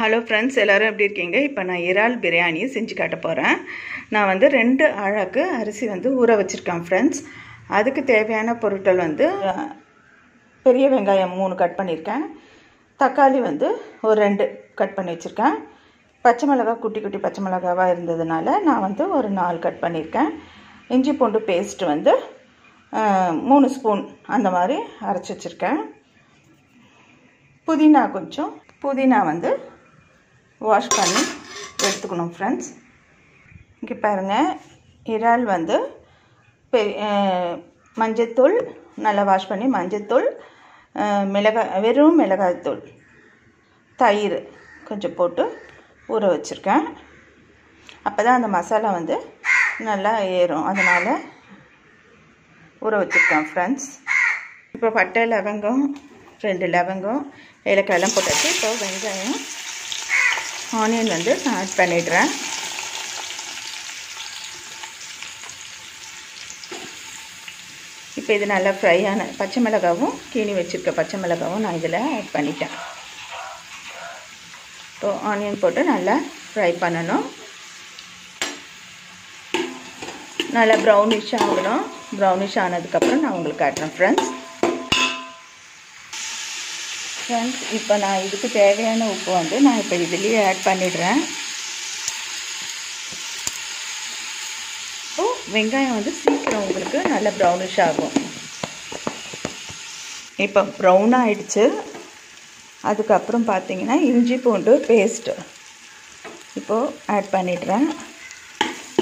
Hello friends எல்லோரும் எப்படி இருக்கீங்க? இப்போ நான் இறால் பிரியாணி செஞ்சு காட்ட போகிறேன் நான் வந்து ரெண்டு அழகு அரிசி வந்து ஊற வச்சுருக்கேன் ஃப்ரெண்ட்ஸ் அதுக்கு தேவையான பொருட்கள் வந்து பெரிய வெங்காயம் மூணு கட் பண்ணியிருக்கேன். தக்காளி வந்து ஒரு ரெண்டு கட் பண்ணி வச்சுருக்கேன். பச்சை மிளகா குட்டி குட்டி பச்சை மிளகாவாக இருந்ததுனால நான் வந்து ஒரு நாலு கட் பண்ணியிருக்கேன். இஞ்சி பூண்டு பேஸ்ட் வந்து மூணு ஸ்பூன் அந்த மாதிரி அரைச்சி வச்சுருக்கேன். புதினா கொஞ்சம் புதினா வந்து வாஷ் பண்ணி எடுத்துக்கணும் ஃப்ரெண்ட்ஸ் இங்கே பாருங்கள் இறால் வந்து பெரிய மஞ்சத்தூள் நல்லா வாஷ் பண்ணி மஞ்சத்தூள் மிளகாய் வெறும் மிளகாய்த்தூள் தயிர் கொஞ்சம் போட்டு ஊற வச்சுருக்கேன். அப்போ தான் அந்த மசாலா வந்து நல்லா ஏறும். அதனால் ஊற வச்சுருக்கேன் ஃப்ரெண்ட்ஸ் இப்போ பட்டை லவங்கம் ரெண்டு லவங்கம் ஏலக்காயெல்லாம் போட்டாச்சு. இப்போ வெங்காயம் ஆனியன் வந்து நான் ஆட் பண்ணிடுறேன். இப்போ இது நல்லா ஃப்ரை ஆன பச்சை மிளகாவும் கீனி வச்சுருக்க பச்சை மிளகாவும் நான் இதில் ஆட் பண்ணிட்டேன். இப்போ ஆனியன் போட்டு நல்லா ஃப்ரை பண்ணணும். நல்லா ப்ரௌனிஷ் ஆகணும். ப்ரௌனிஷ் ஆனதுக்கப்புறம் நான் உங்களுக்கு காட்டுறேன் ஃப்ரெண்ட்ஸ் ஃப்ரெண்ட்ஸ் இப்போ நான் இதுக்கு தேவையான உப்பு வந்து நான் இப்போ இதுலேயே ஆட் பண்ணிடுறேன். ஓ வெங்காயம் வந்து சீக்கிரம் உங்களுக்கு நல்ல ப்ரௌனிஷ் ஆகும். இப்போ ப்ரௌன் ஆகிடுச்சு அதுக்கப்புறம் பார்த்தீங்கன்னா இஞ்சி பூண்டு பேஸ்ட்டு இப்போது ஆட் பண்ணிடுறேன்.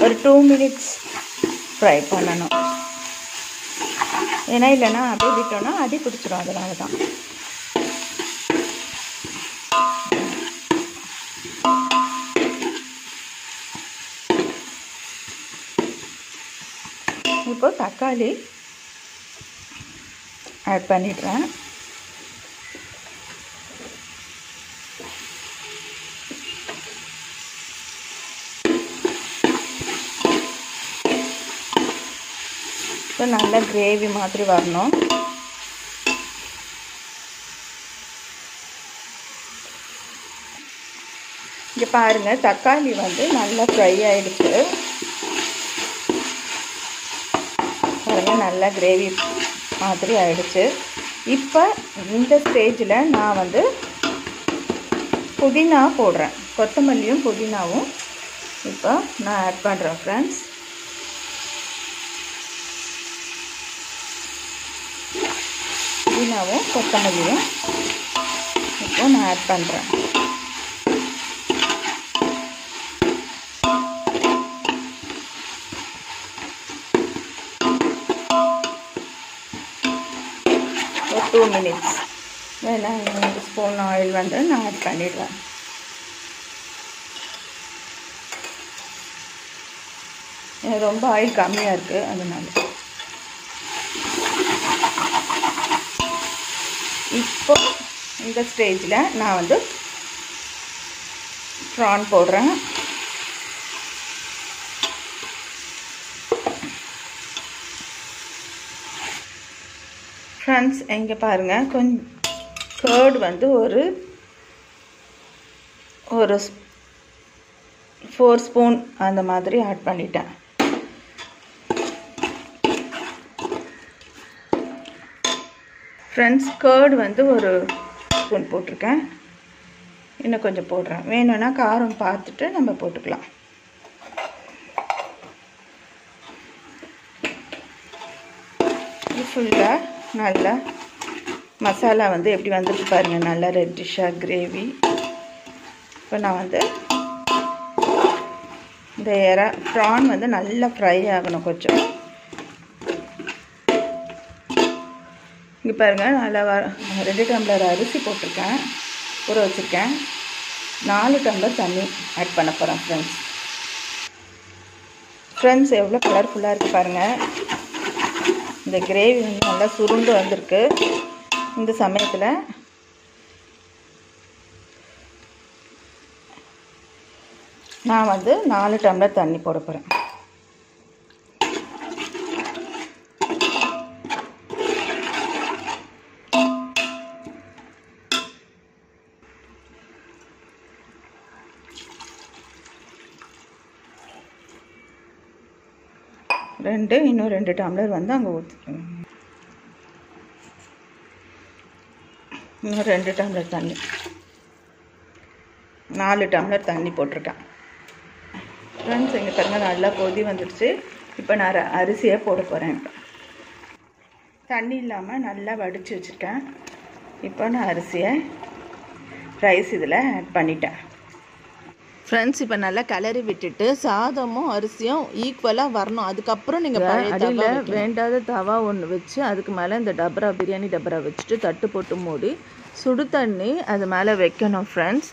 ஒரு டூ மினிட்ஸ் ஃப்ரை பண்ணணும். ஏன்னா இல்லைன்னா அப்படியே விட்டோன்னா அடி பிடிச்சிரும் அதனால தான் இப்போ தக்காளி ஆட் பண்ணிடுறேன். இப்போ நல்ல கிரேவி மாதிரி வரணும். இங்கே பாருங்கள் தக்காளி வந்து நல்லா ஃப்ரை ஆகிடுச்சு பாருங்கள் நல்லா கிரேவி மாதிரி ஆயிடுச்சு. இப்போ இந்த ஸ்டேஜில் நான் வந்து புதினா போடுறேன். கொத்தமல்லியும் புதினாவும் இப்போ நான் ஆட் பண்ணுறேன் ஃப்ரெண்ட்ஸ் புதினாவும் கொத்தமல்லியும் இப்போ நான் ஆட் பண்ணுறேன் டூ மினிட்ஸ் வேணால் ஒரு ஸ்பூன் ஆயில் வந்து நான் ஆட் பண்ணிடுவேன் ரொம்ப ஆயில் கம்மியாக இருக்குது அதனால். இப்போ இந்த ஸ்டேஜில் நான் வந்து ப்ரான் போடுறேன். ஃப்ரெண்ட்ஸ் இங்கே பாருங்கள் கொஞ்சம் கேர்டு வந்து ஒரு ஒரு ஃபோர் ஸ்பூன் அந்த மாதிரி ஆட் பண்ணிட்டேன். ஃப்ரெண்ட்ஸ் கேர்டு வந்து ஒரு ஸ்பூன் போட்டிருக்கேன். இன்னும் கொஞ்சம் போடுறேன். வேணும்னா காரம் பார்த்துட்டு நம்ம போட்டுக்கலாம். ஃபுல்லாக நல்லா மசாலா வந்து எப்படி வந்திருக்கு பாருங்கள். நல்லா ரெட்டிஷாக கிரேவி இப்போ நான் வந்து இந்த எறா ப்ரான் வந்து நல்லா ஃப்ரை ஆகணும் கொஞ்சம். இங்கே பாருங்கள் நல்லா வ ரெண்டு டம்ளர் அரிசி போட்டிருக்கேன். ஊற வச்சுருக்கேன். நாலு டம்ளர் தண்ணி ஆட் பண்ண போகிறேன் ஃப்ரெண்ட்ஸ் ஃப்ரெண்ட்ஸ் எவ்வளோ கலர்ஃபுல்லாக இருக்குது பாருங்கள் இந்த கிரேவி வந்து நல்லா சுருண்டு வந்திருக்கு. இந்த சமயத்தில் நான் வந்து நாலு டம்ளர் தண்ணி போட போகிறேன் ரெண்டு இன்னும் ரெண்டு டம்ளர் வந்து அங்கே ஊற்றி இன்னும் ரெண்டு டம்ளர் தண்ணி. நாலு டம்ளர் தண்ணி போட்டிருக்கேன். ஃப்ரெண்ட்ஸ் இங்கே பாருங்கள் நல்லா கொதி வந்துடுச்சு. இப்போ நான் ர- அரிசியை போட போகிறேன் இப்போ. தண்ணி இல்லாமல் நல்லா வடித்து வச்சுருக்கேன். இப்போ நான் அரிசியை ரைஸ் இதில் ஆட் பண்ணிட்டேன். ஃப்ரெண்ட்ஸ் இப்போ நல்லா கிளறி விட்டுட்டு சாதமும் அரிசியும் ஈக்குவலாக வரணும். அதுக்கப்புறம் நீங்கள் அடியில். வேண்டாத தவா ஒன்று வச்சு அதுக்கு மேலே இந்த டபரா பிரியாணி டபரா வச்சுட்டு தட்டு போட்டு மூடி சுடு தண்ணி அது மேலே வைக்கணும் ஃப்ரெண்ட்ஸ்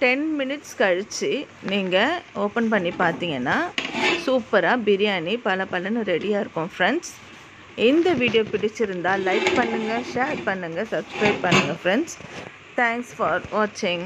டென் மினிட்ஸ் கழித்து நீங்கள் ஓப்பன் பண்ணி பார்த்தீங்கன்னா சூப்பராக பிரியாணி பல பலன்னு ரெடியாக இருக்கும் ஃப்ரெண்ட்ஸ் இந்த வீடியோ பிடிச்சிருந்தா லைக் பண்ணுங்கள் ஷேர் பண்ணுங்கள் சப்ஸ்கிரைப் பண்ணுங்கள் ஃப்ரெண்ட்ஸ் தேங்க்ஸ் ஃபார் வாட்சிங்